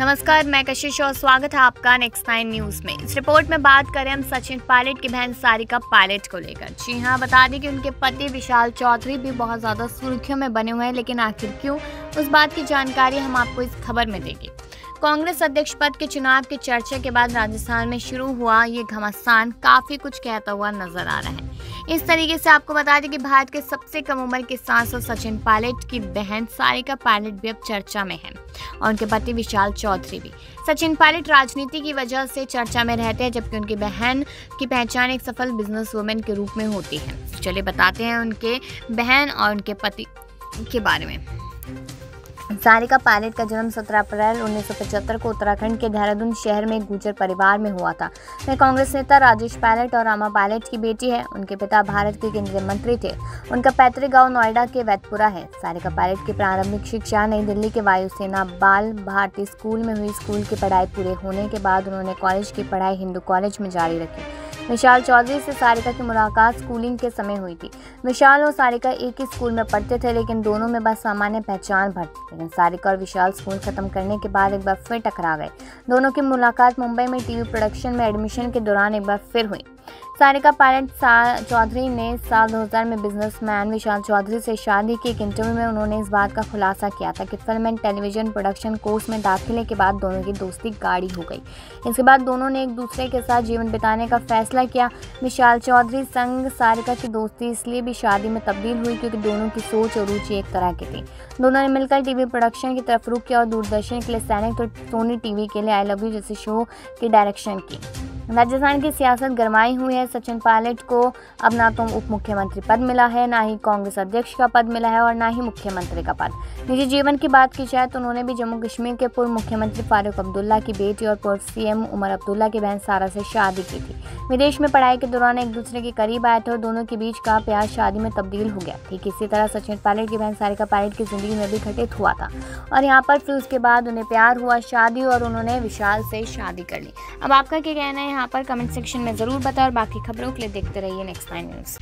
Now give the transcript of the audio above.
नमस्कार, मैं कशिश और स्वागत है आपका नेक्स्ट नाइन न्यूज़ में। इस रिपोर्ट में बात करें हम सचिन पायलट की बहन सारिका पायलट को लेकर। जी हाँ बता दें कि उनके पति विशाल चौधरी भी बहुत ज़्यादा सुर्खियों में बने हुए हैं, लेकिन आखिर क्यों? उस बात की जानकारी हम आपको इस खबर में देंगे। कांग्रेस अध्यक्ष पद के चुनाव की चर्चा के बाद राजस्थान में शुरू हुआ ये घमासान, काफ़ी कुछ कहता हुआ नज़र आ रहा है। इस तरीके से आपको बता दें कि भारत के सबसे कम उम्र के सांसद सचिन पायलट की बहन सारिका पायलट भी अब चर्चा में है। और उनके पति विशाल चौधरी भी। सचिन पायलट राजनीति की वजह से चर्चा में रहते हैं, जबकि उनकी बहन की पहचान एक सफल बिज़नेस वुमेन के रूप में होती है। चलिए बताते हैं उनके बहन और उनके पति के बारे में। सारिका पायलट का जन्म 17 अप्रैल 1975 को उत्तराखंड के देहरादून शहर में गुजर परिवार में हुआ था। वे कांग्रेस नेता राजेश पायलट और रामा पायलट की बेटी है। उनके पिता भारत के केंद्रीय मंत्री थे। उनका पैतृक गाँव नोएडा के वैदपुरा है। सारिका पायलट की प्रारंभिक शिक्षा नई दिल्ली के वायुसेना बाल भारती स्कूल में हुई। स्कूल की पढ़ाई पूरे होने के बाद उन्होंने कॉलेज की पढ़ाई हिंदू कॉलेज में जारी रखी। विशाल चौधरी से सारिका की मुलाकात स्कूलिंग के समय हुई थी। विशाल और सारिका एक ही स्कूल में पढ़ते थे, लेकिन दोनों में बस सामान्य पहचान भर थी लेकिन सारिका और विशाल स्कूल खत्म करने के बाद एक बार फिर टकरा गए। दोनों की मुलाकात मुंबई में टीवी प्रोडक्शन में एडमिशन के दौरान एक बार फिर हुई। सारिका पायलट चौधरी ने साल 2000 में बिजनेसमैन विशाल चौधरी से शादी की एक इंटरव्यू में उन्होंने इस बात का खुलासा किया था कि film and television production course में दाखिले के बाद दोनों की दोस्ती गाढ़ी हो गई। इसके बाद दोनों ने एक दूसरे के साथ जीवन बिताने का फैसला किया। विशाल चौधरी संग सारिका की दोस्ती इसलिए भी शादी में तब्दील हुई क्योंकि दोनों की सोच और रुचि एक तरह की थी। दोनों ने मिलकर टीवी प्रोडक्शन की तरफ़ रुख किया और दूरदर्शन के लिए सैनिक सोनी टीवी के लिए आई लव यू जैसे शो की डायरेक्शन की। राजस्थान की सियासत गरमाई हुई है। सचिन पायलट को अब ना तो उप मुख्यमंत्री पद मिला है, ना ही कांग्रेस अध्यक्ष का पद मिला है और ना ही मुख्यमंत्री का पद। निजी जीवन की बात की जाए तो उन्होंने भी जम्मू कश्मीर के पूर्व मुख्यमंत्री फारूक अब्दुल्ला की बेटी और पूर्व सीएम उमर अब्दुल्ला की बहन सारा से शादी की थी। विदेश में पढ़ाई के दौरान एक दूसरे के करीब आए थे और दोनों के बीच का प्यार शादी में तब्दील हो गया। ठीक इसी तरह सचिन पायलट की बहन सारिका पायलट की ज़िंदगी में भी घटित हुआ था। और यहाँ पर फिर उसके बाद उन्हें प्यार हुआ शादी और उन्होंने विशाल से शादी कर ली। अब आपका क्या कहना है यहाँ पर कमेंट सेक्शन में ज़रूर बताओ और बाकी खबरों के लिए देखते रहिए नेक्स्ट टाइम न्यूज़